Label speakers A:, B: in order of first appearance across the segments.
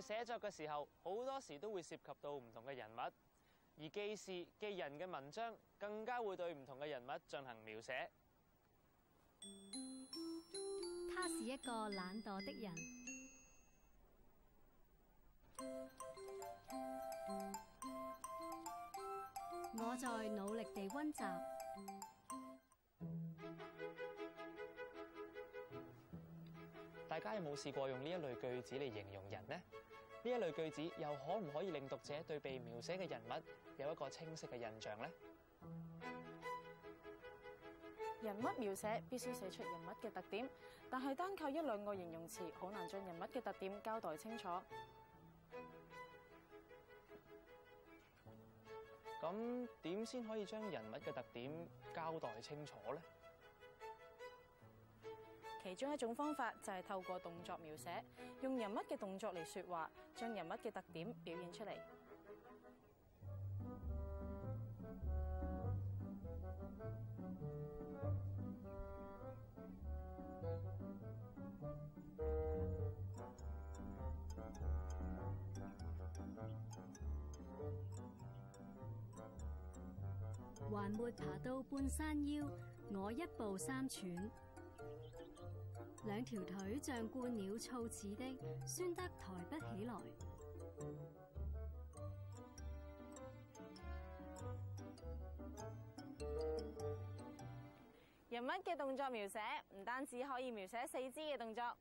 A: 哋寫作嘅時候，好多時都會涉及到唔同嘅人物，而記事記人嘅文章更加會對唔同嘅人物進行描寫。
B: 他是一個懶惰的人。我在努力地温習。
A: 大家有冇試過用呢一類句子嚟形容人呢？呢一類句子又可唔可以令讀者對被描寫嘅人物有一個清晰嘅印象呢？
C: 人物描寫必須寫出人物嘅特點，但係單靠一兩個形容詞，好難將人物嘅特點交代清楚。
A: 咁點先可以將人物嘅特點交代清楚呢？
C: 其中一種方法就係透過動作描寫，用人物嘅動作嚟說話，將人物嘅特點表現出嚟。
B: 還沒爬到半山腰，我一步三喘，兩條腿像灌了醋似的，酸得抬不起來。
C: 人物嘅動作描寫唔單止可以描寫四肢嘅動作，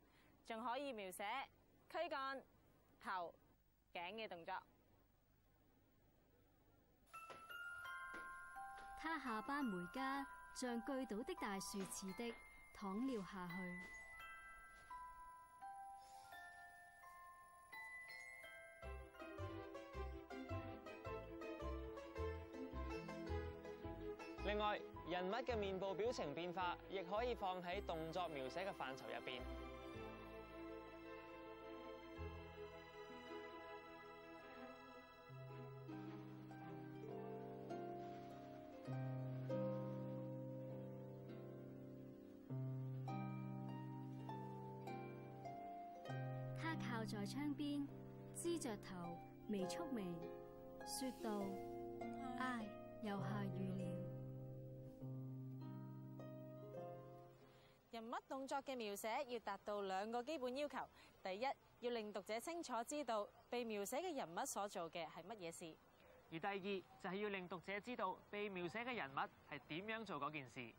C: 仲可以描寫軀幹、頭、頸嘅動作。
B: 他下班回家，像鋸倒的大樹似的躺了下去。
A: 另外，人物嘅面部表情變化，亦可以放喺動作描寫嘅範疇入邊。
B: 他靠在窗邊，支着頭，微蹙眉，說道：唉，又下雨了。
C: 人物動作嘅描寫要達到兩個基本要求：第一，要令讀者清楚知道被描寫嘅人物所做嘅係乜嘢事；
A: 而第二就係要令讀者知道被描寫嘅人物係點樣做嗰件事。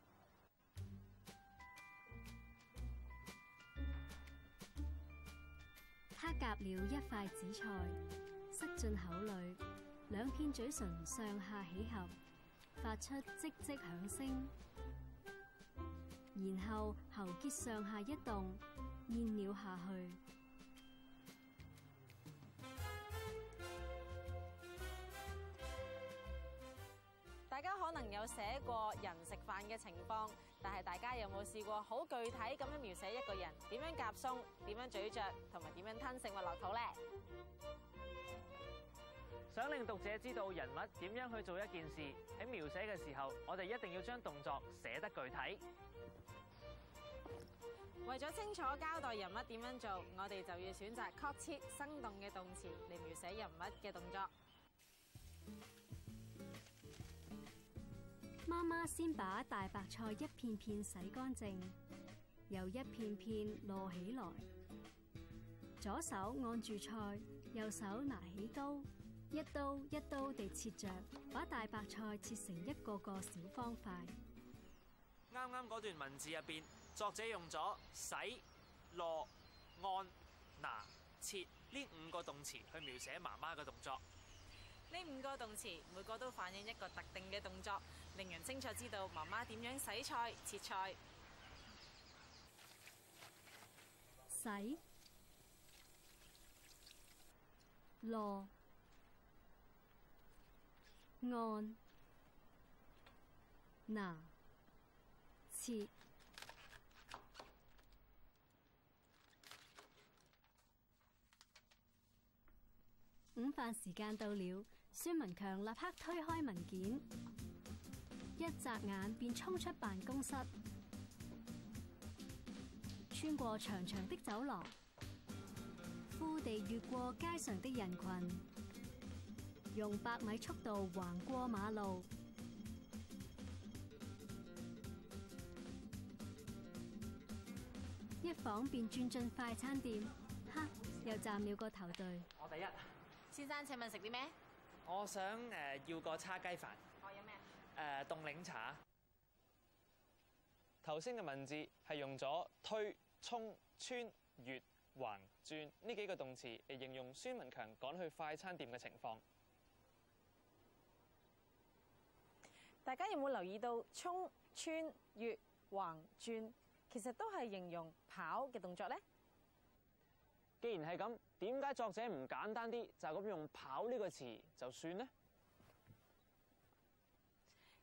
B: 他夾了一塊紫菜，塞進口裏，兩片嘴唇上下起合，發出唧唧響聲，然後喉結上下一動，咽了下去。
C: 大家可能有寫過人食飯嘅情況，但係大家有冇試過好具體咁樣描寫一個人點樣夾餸、點樣咀嚼同埋點樣吞食物落肚呢？
A: 想令讀者知道人物點樣去做一件事，喺描寫嘅時候，我哋一定要將動作寫得具體。
C: 為咗清楚交代人物點樣做，我哋就要選擇確切生動嘅動詞嚟描寫人物嘅動作。
B: 媽媽先把大白菜一片片洗乾淨，又一片片摞起來。左手按住菜，右手拿起刀，一刀一刀地切着，把大白菜切成一个个小方块。
A: 啱啱嗰段文字入边，作者用咗洗、落、按、拿、切呢五个动词去描写妈妈嘅动作。
C: 呢五个动词每个都反映一个特定嘅动作，令人清楚知道妈妈点样洗菜、切菜。
B: 洗、摞、按、拿、切。午饭時間到了，孫文強立刻推開文件，一眨眼便衝出辦公室，穿過長長的走廊，呼地越過街上的人群，用百米速度橫過馬路。一晃便轉進快餐店，哈！又站了個頭隊。
A: 我第一，
C: 先生請問食啲咩？
A: 我想誒、呃要個叉雞飯，
C: 我有咩？
A: 呃、凍檸茶。頭先嘅文字係用咗推、衝、穿、越、橫、轉呢幾個動詞嚟形容孫文強趕去快餐店嘅情況。
C: 大家有冇留意到衝、穿、越、橫、轉，其實都係形容跑嘅動作呢？
A: 既然係咁，點解作者唔簡單啲就咁用跑呢個詞就算呢？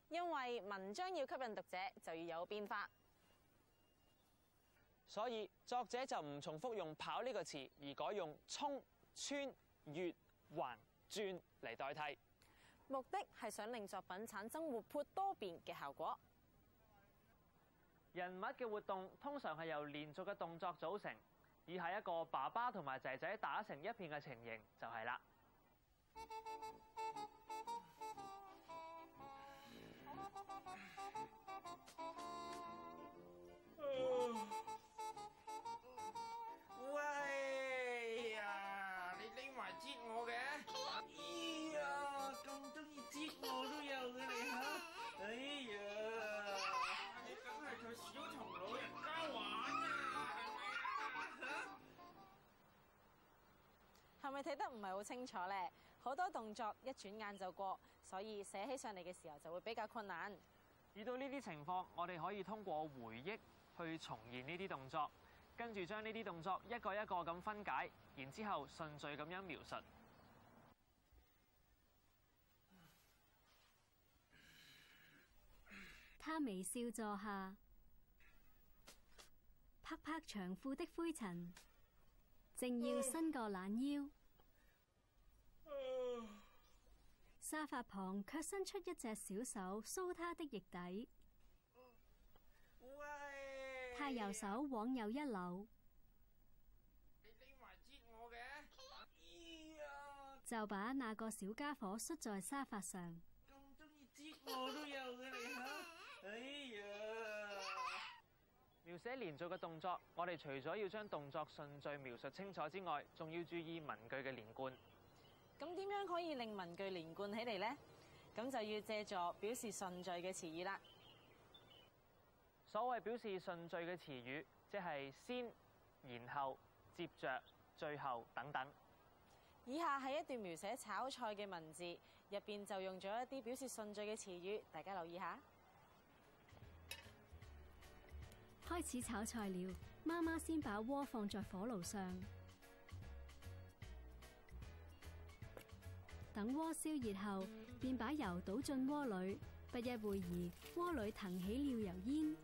C: 因為文章要吸引讀者，就要有變化。
A: 所以作者就唔重複用跑呢個詞，而改用衝、穿、越、橫、轉嚟代替。
C: 目的係想令作品產生活潑多變嘅效果。
A: 人物嘅活動通常係由連續嘅動作組成，以下一個爸爸同埋仔仔打成一片嘅情形就係啦。
D: 喂呀！你拎埋接我嘅？係
C: 咪睇得唔係好清楚呢？好多動作一轉眼就過，所以寫起上嚟嘅時候就會比較困難。
A: 遇到呢啲情況，我哋可以通過回憶去重現呢啲動作，跟住將呢啲動作一個一個咁分解，然之後順序咁樣描述。
B: 他微笑坐下，拍拍長褲的灰塵，正要伸個懶腰，沙發旁卻伸出一隻小手搔他的翼底。
D: 喂！
B: 他右手往右一扭，
D: 你匿埋擠我嘅？哎！
B: 就把那個小家伙摔在沙發上。
D: 咁中意接我都有嘅你嚇！哎呀！
A: 描寫連續嘅動作，我哋除咗要將動作順序描述清楚之外，仲要注意文句嘅連貫。
C: 咁點樣可以令文句連貫起嚟呢？咁就要借助表示順序嘅詞語啦。
A: 所謂表示順序嘅詞語，即係先、然後、接着、最後等等。
C: 以下係一段描寫炒菜嘅文字，入邊就用咗一啲表示順序嘅詞語，大家留意下。
B: 開始炒菜了，媽媽先把鍋放在火爐上，等鍋燒熱後，便把油倒進鍋裏。不一會兒，鍋裏騰起了油煙，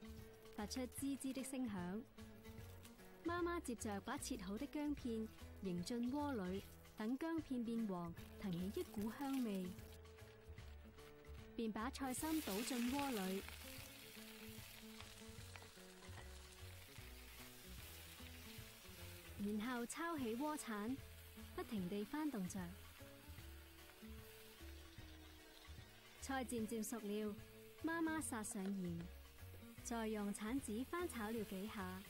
B: 發出滋滋的聲響。媽媽接着把切好的薑片迎進鍋裏，等薑片變黃，騰起一股香味，便把菜心倒進鍋裏。然後抄起鍋鏟，不停地翻動着。菜漸漸熟了，媽媽撒上鹽，再用鏟子翻炒了幾下，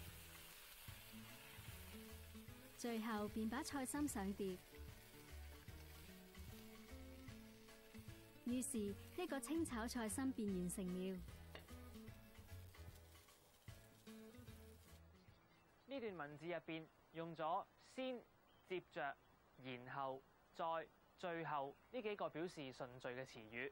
B: 最後便把菜心上碟。於是一個清炒菜心便完成了。
A: 呢段文字入邊用咗先、接着、然後、再、最後呢幾個表示順序嘅詞語。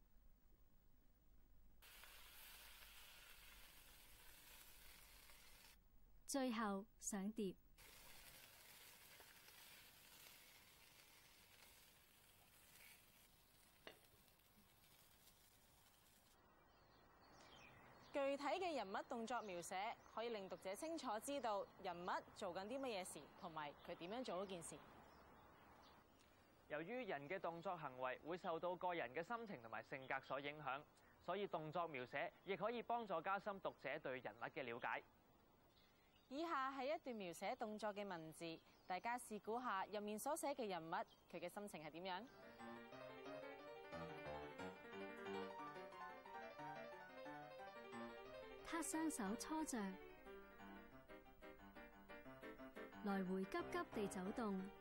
B: 最后上碟。
C: 具体嘅人物动作描写可以令读者清楚知道人物做紧啲乜嘢事，同埋佢点样做嗰件事。
A: 由于人嘅动作行为会受到个人嘅心情同埋性格所影响，所以动作描写亦可以帮助加深读者对人物嘅了解。
C: 以下係一段描寫動作嘅文字，大家試估下入面所寫嘅人物，佢嘅心情係點樣？
B: 他雙手搓着，來回急急地走動，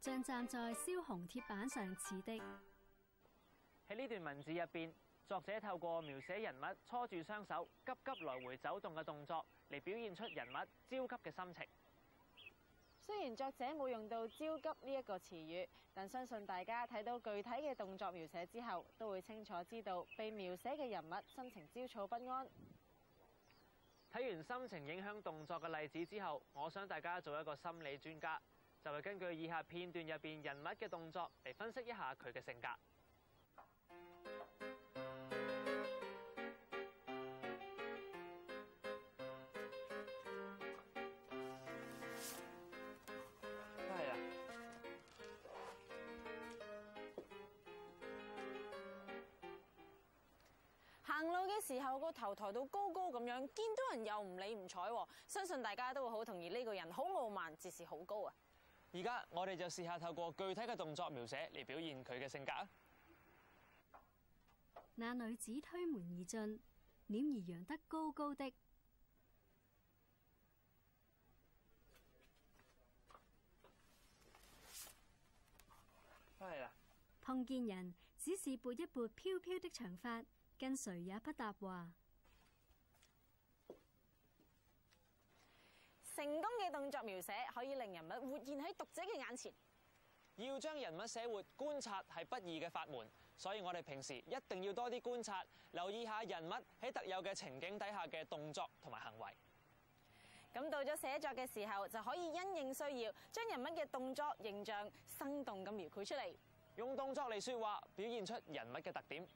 B: 像站在燒紅鐵板上似的。
A: 喺呢段文字入邊，作者透過描寫人物搓住雙手急急來回走動嘅動作，嚟表現出人物焦急嘅心情。
C: 雖然作者冇用到焦急呢一個詞語，但相信大家睇到具體嘅動作描寫之後，都會清楚知道被描寫嘅人物心情焦躁不安。
A: 睇完心情影響動作嘅例子之後，我想大家做一個心理專家，就係根據以下片段入邊人物嘅動作嚟分析一下佢嘅性格。
C: 行路嘅時候個頭抬到高高咁樣，見到人又唔理唔睬喎，相信大家都會好同意呢個人好傲慢，自視好高啊！
A: 而家我哋就試下透過具體嘅動作描寫嚟表現佢嘅性格啊！
B: 那女子推門而進，臉兒揚得高高的。
A: 係啦。
B: 碰見人，只是撥一撥飄飄的長髮，跟誰也不答話。
C: 成功嘅動作描寫可以令人物活現喺讀者嘅眼前。
A: 要將人物寫活，觀察係不易嘅法門，所以我哋平時一定要多啲觀察，留意下人物喺特有嘅情景底下嘅動作同埋行為。
C: 咁到咗寫作嘅時候，就可以因應需要，將人物嘅動作、形象生動咁描繪出嚟。
A: 用動作嚟說話，表現出人物嘅特點，